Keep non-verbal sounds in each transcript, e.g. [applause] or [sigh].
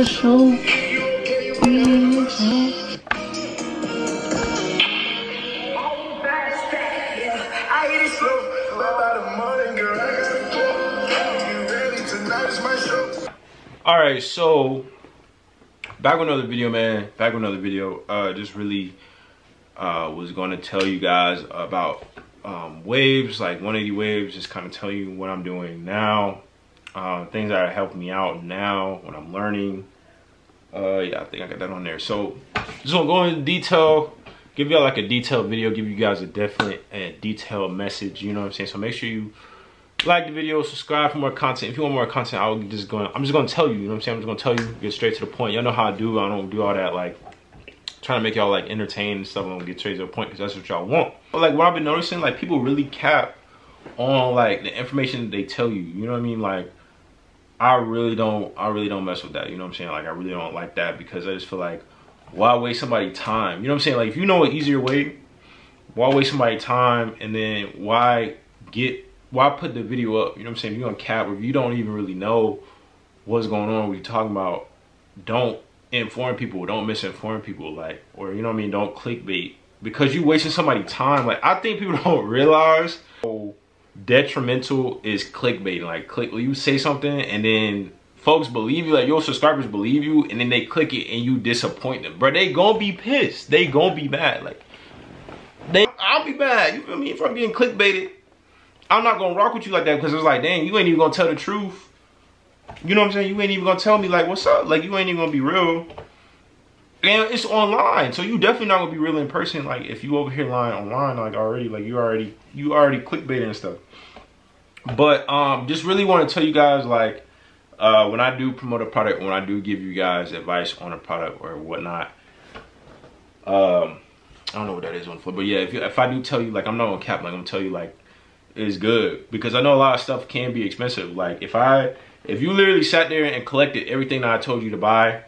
The show. Mm, All right, so back with another video, man. Back with another video. Uh, just really uh, was going to tell you guys about um, waves, like 180 waves. Just kind of tell you what I'm doing now, uh, things that helping me out now, what I'm learning. Uh, yeah, I think I got that on there. So just gonna go into detail, give y'all like a detailed video, give you guys a definite and detailed message. You know what I'm saying? So make sure you like the video, subscribe for more content. If you want more content, I'll just going I'm just gonna tell you, you know what I'm saying? I'm just gonna tell you, get straight to the point. Y'all know how I do. I don't do all that like trying to make y'all like entertain and stuff. Gonna get straight to the point because that's what y'all want. But like what I've been noticing, like people really cap on like the information they tell you. You know what I mean? Like I really don't I really don't mess with that. You know what I'm saying? Like I really don't like that because I just feel like why waste somebody time? You know what I'm saying? Like if you know an easier way, why waste somebody time and then why get why put the video up? You know what I'm saying? If you're on cap, if you don't even really know what's going on, what you're talking about, don't inform people, don't misinform people, like, or you know what I mean, don't clickbait. Because you wasting somebody time. Like, I think people [laughs] don't realize how detrimental is clickbait. Like, click, you say something and then folks believe you, like your subscribers believe you, and then they click it and you disappoint them. Bro, they gonna be pissed. They gonna be mad. Like, they, I'll be mad. You feel me? If I'm getting clickbaited I'm not gonna rock with you like that because it's like, dang, you ain't even gonna tell the truth. You know what I'm saying? You ain't even gonna tell me like, what's up? Like, you ain't even gonna be real. And it's online, so you definitely not gonna be real in person. Like, if you over here lying online, like already, like you already, you already clickbaiting and stuff. But um, just really want to tell you guys, like, uh, when I do promote a product, when I do give you guys advice on a product or whatnot, um, I don't know what that is on flip, but yeah, if you, if I do tell you, like, I'm not gonna cap, like, I'm gonna tell you, like, it's good because I know a lot of stuff can be expensive. Like if I, if you literally sat there and collected everything that I told you to buy,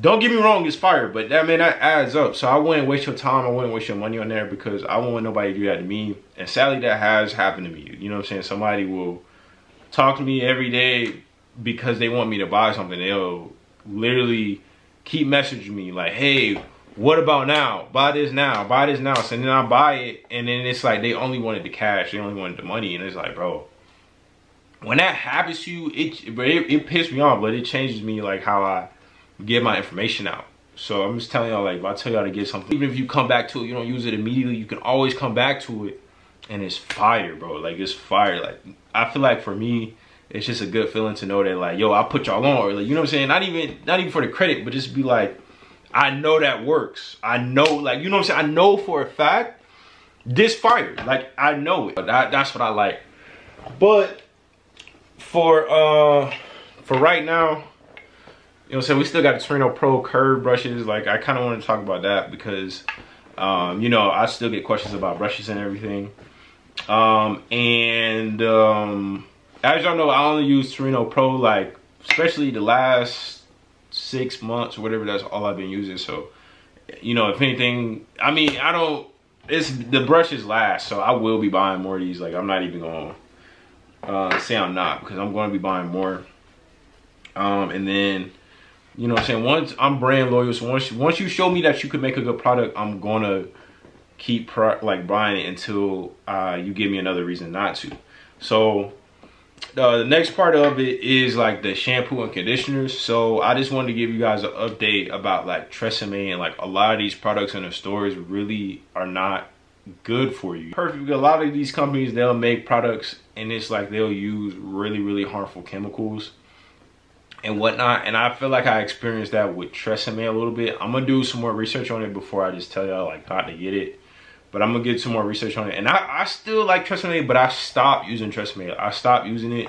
don't get me wrong, it's fire, but that man, that adds up. So I wouldn't waste your time. I wouldn't waste your money on there because I won't want nobody to do that to me. And sadly, that has happened to me. You know what I'm saying? Somebody will talk to me every day because they want me to buy something. They'll literally keep messaging me like, hey, what about now? Buy this now. Buy this now. So then I buy it, and then it's like they only wanted the cash. They only wanted the money, and it's like, bro, when that happens to you, it it, it pissed me off, but it changes me like how I get my information out. So I'm just telling y'all, like, if I tell y'all to get something, even if you come back to it, you don't use it immediately, you can always come back to it, and it's fire, bro. Like, it's fire. Like, I feel like for me, it's just a good feeling to know that, like, yo, I put y'all on, or like, you know what I'm saying? Not even, not even for the credit, but just be like, I know that works. I know, like, you know what I'm saying? I know for a fact this fire. Like, I know it. That, that's what I like. But for uh for right now, you know what We still got the Torino Pro curve brushes. Like, I kind of want to talk about that because, um, you know, I still get questions about brushes and everything. Um, and um, as y'all know, I only use Torino Pro, like, especially the last six months or whatever. That's all I've been using. So, you know, if anything, I mean, I don't. It's the brushes last, so I will be buying more of these. Like, I'm not even going to uh, say I'm not because I'm going to be buying more. Um, and then, you know, what I'm saying once I'm brand loyal, so once once you show me that you can make a good product, I'm gonna keep like buying it until uh, you give me another reason not to. So uh, the next part of it is like the shampoo and conditioners. So I just wanted to give you guys an update about like Tresemme and like a lot of these products in the stores really are not good for you. Perfect. A lot of these companies, they'll make products and it's like they'll use really, really harmful chemicals and whatnot. And I feel like I experienced that with Tresemme a little bit. I'm gonna do some more research on it before I just tell y'all like how to get it but I'm gonna get some more research on it. And I, I still like Tresemme, but I stopped using Tresemme. I stopped using it.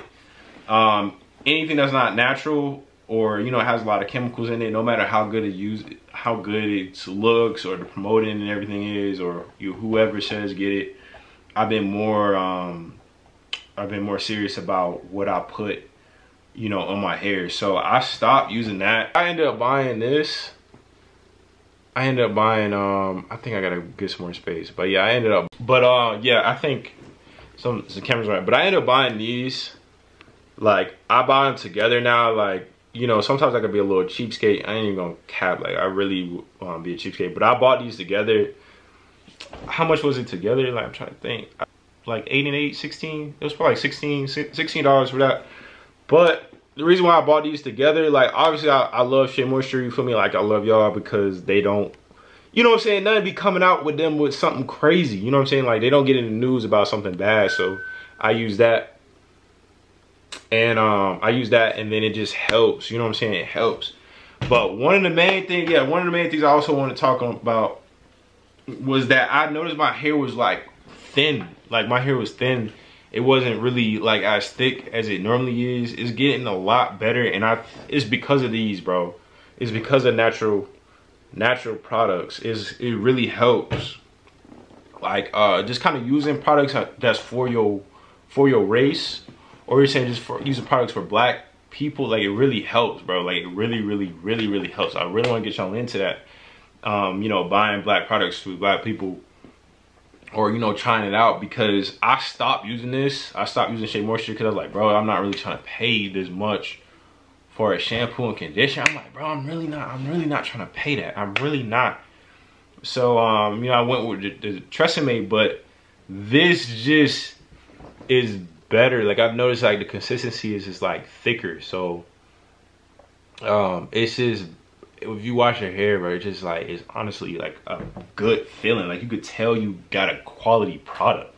Um, anything that's not natural or you know has a lot of chemicals in it, no matter how good it use, how good it looks or the promoting and everything is, or you whoever says get it, I've been more um, I've been more serious about what I put, you know, on my hair. So I stopped using that. I ended up buying this I ended up buying, um, I think I gotta get some more space. But yeah, I ended up, but uh, yeah, I think some, some cameras right. But I ended up buying these. like I buy them together now. Like you know, sometimes I could be a little cheapskate. I ain't even gonna cap. Like I really want to be a cheapskate, but I bought these together. How much was it together? Like I'm trying to think. Like eight and eight, 16. It was probably like 16 $16 for that. But the reason why I bought these together, like obviously I, I love Shea Moisture, you feel me? Like I love y'all because they don't, you know what I'm saying? Nothing be coming out with them with something crazy. You know what I'm saying? Like they don't get in the news about something bad. So I use that and um, I use that and then it just helps. You know what I'm saying? It helps. But one of the main things, yeah, one of the main things I also want to talk about was that I noticed my hair was like thin. Like my hair was thin. It wasn't really like as thick as it normally is. It's getting a lot better and I it's because of these, bro. It's because of natural natural products. Is it really helps. Like uh just kind of using products that's for your for your race or you're saying just for using products for black people, like it really helps, bro. Like it really, really, really, really helps. I really want to get y'all into that. Um, you know, buying black products for black people or, you know, trying it out because I stopped using this. I stopped using Shea Moisture because I was like, bro, I'm not really trying to pay this much for a shampoo and conditioner. I'm like, bro, I'm really not, I'm really not trying to pay that. I'm really not. So, um, you know, I went with the, the Tresemme, but this just is better. Like I've noticed like the consistency is just like thicker. So um it's just if you wash your hair, bro, it's just like it's honestly like a good feeling. Like you could tell you got a quality product.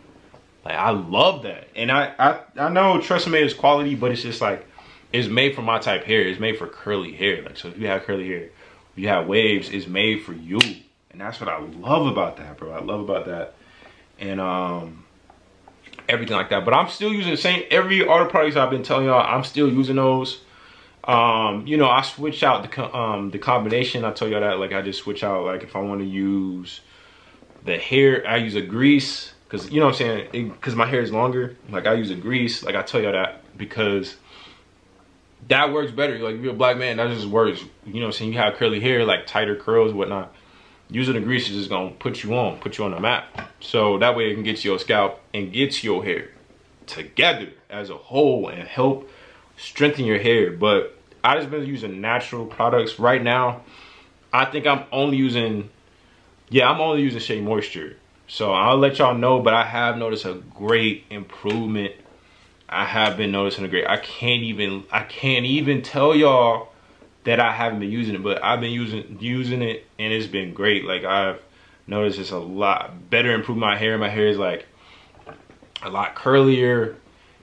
Like I love that. And I I, I know Tresemme is quality, but it's just like it's made for my type hair. It's made for curly hair. Like so if you have curly hair, you have waves, it's made for you. And that's what I love about that, bro. I love about that. And um everything like that. But I'm still using the same, every other products I've been telling y'all, I'm still using those. Um, you know, I switch out the, um, the combination. I tell y'all that, like I just switch out, like if I want to use the hair, I use a grease. Cause you know what I'm saying? Cause my hair is longer. Like I use a grease, like I tell y'all that because that works better. Like if you're a black man, that just works. You know what I'm saying? You have curly hair, like tighter curls, whatnot using the grease is just gonna put you on, put you on the map. So that way it can get your scalp and get your hair together as a whole and help strengthen your hair. But I just been using natural products right now. I think I'm only using, yeah, I'm only using Shea Moisture. So I'll let y'all know, but I have noticed a great improvement. I have been noticing a great, I can't even, I can't even tell y'all that I haven't been using it, but I've been using using it and it's been great. Like I've noticed it's a lot better improve my hair. My hair is like a lot curlier.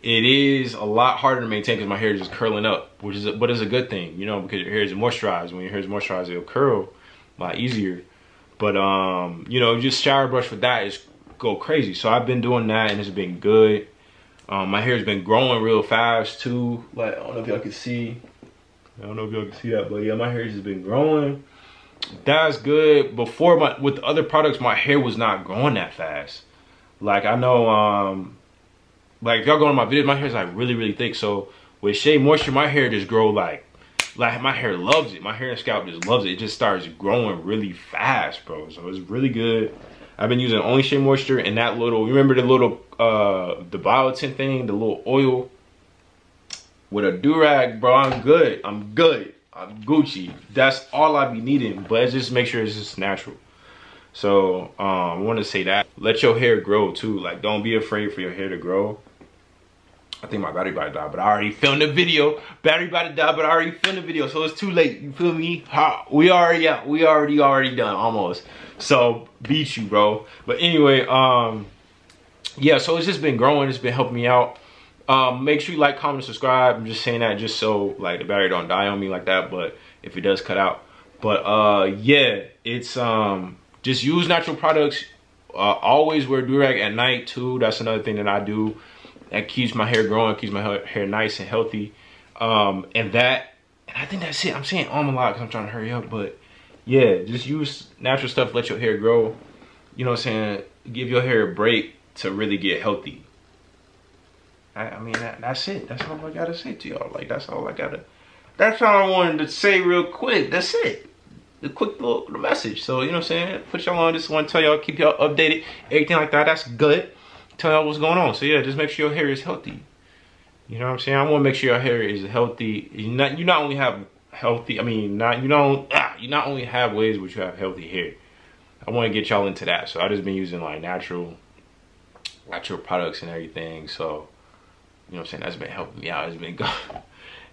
It is a lot harder to maintain because my hair is just curling up, which is a, but it's a good thing, you know, because your hair is moisturized. When your hair is moisturized, it'll curl a lot easier. But um, you know, just shower brush for that is go crazy. So I've been doing that and it's been good. Um, my hair's been growing real fast too. Like I don't know if y'all can see. I don't know if y'all can see that, but yeah, my hair has been growing. That's good. Before my with other products, my hair was not growing that fast. Like I know, um, like if y'all go on my videos, my hair is like really, really thick. So with Shea Moisture, my hair just grow like, like my hair loves it. My hair and scalp just loves it. It just starts growing really fast, bro. So it's really good. I've been using only Shea Moisture and that little, remember the little, uh, the biotin thing, the little oil with a do-rag, bro, I'm good. I'm good. I'm Gucci. That's all I be needing, but just make sure it's just natural. So um, I want to say that. Let your hair grow too. Like, don't be afraid for your hair to grow. I think my battery about to die, but I already filmed the video. Battery about to die, but I already filmed the video, so it's too late. You feel me? Ha, we already, yeah, we already, already done, almost. So beat you, bro. But anyway, um, yeah. So it's just been growing. It's been helping me out. Um, make sure you like, comment, subscribe. I'm just saying that just so like the battery don't die on me like that. But if it does cut out, but uh, yeah, it's um, just use natural products. Uh, always wear durag at night too. That's another thing that I do. That keeps my hair growing, keeps my hair nice and healthy. Um, and that, and I think that's it. I'm saying um a lot because I'm trying to hurry up, but yeah, just use natural stuff. Let your hair grow. You know what I'm saying? Give your hair a break to really get healthy. I, I mean, that, that's it. That's all I gotta say to y'all. Like, that's all I gotta, that's all I wanted to say real quick. That's it. The quick little message. So, you know what I'm saying? Put y'all on. Want to tell y'all, keep y'all updated. Everything like that, that's good. Tell y'all what's going on. So, yeah, just make sure your hair is healthy. You know what I'm saying? I want to make sure your hair is healthy. You not you not only have healthy. I mean, not you don't ah, you not only have ways but you have healthy hair. I want to get y'all into that. So I just been using like natural, natural products and everything. So you know what I'm saying? That's been helping me out. It's been [laughs] going,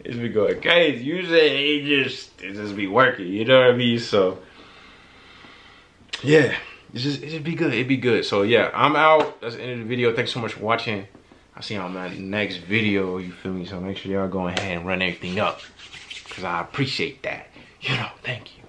it's been going crazy. Usually it just it just be working. You know what I mean? So yeah, it's just it just be good. It'd be good. So yeah, I'm out. That's the end of the video. Thanks so much for watching. I'll see y'all in my next video. You feel me? So make sure y'all go ahead and run everything up. Cause I appreciate that. You know, thank you.